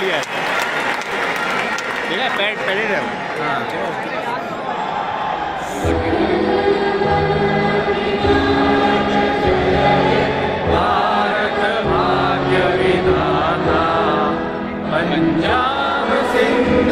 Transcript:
लिया है। पैड पहले रहे भारत भाग्य पंजाब सिंध